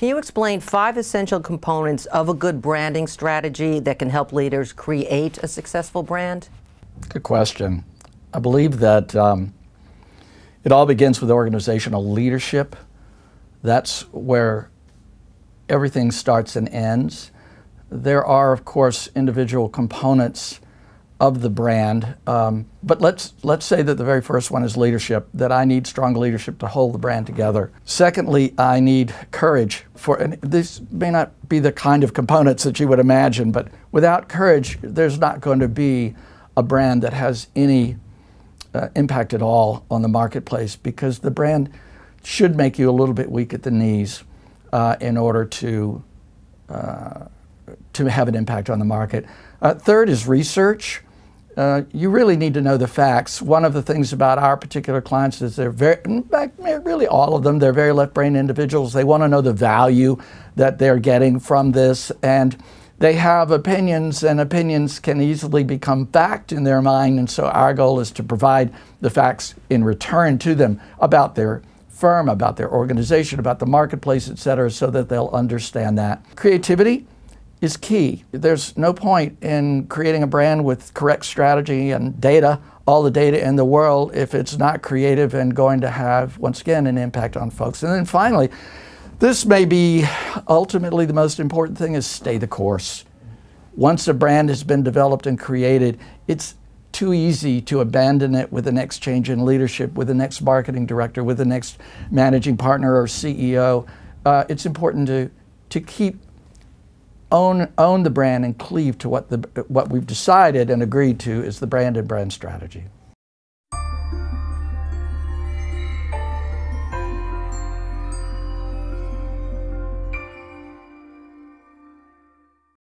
Can you explain five essential components of a good branding strategy that can help leaders create a successful brand? Good question. I believe that um, it all begins with organizational leadership. That's where everything starts and ends. There are, of course, individual components of the brand. Um, but let's let's say that the very first one is leadership. That I need strong leadership to hold the brand together. Secondly, I need courage for. And this may not be the kind of components that you would imagine, but without courage, there's not going to be a brand that has any uh, impact at all on the marketplace because the brand should make you a little bit weak at the knees uh, in order to uh, to have an impact on the market. Uh, third is research. Uh, you really need to know the facts. One of the things about our particular clients is they're very, in fact, really all of them, they're very left brain individuals. They want to know the value that they're getting from this. And they have opinions, and opinions can easily become fact in their mind. And so our goal is to provide the facts in return to them about their firm, about their organization, about the marketplace, et cetera, so that they'll understand that. Creativity is key. There's no point in creating a brand with correct strategy and data, all the data in the world, if it's not creative and going to have, once again, an impact on folks. And then finally, this may be ultimately the most important thing is stay the course. Once a brand has been developed and created, it's too easy to abandon it with the next change in leadership, with the next marketing director, with the next managing partner or CEO. Uh, it's important to, to keep own, own the brand and cleave to what, the, what we've decided and agreed to is the brand and brand strategy.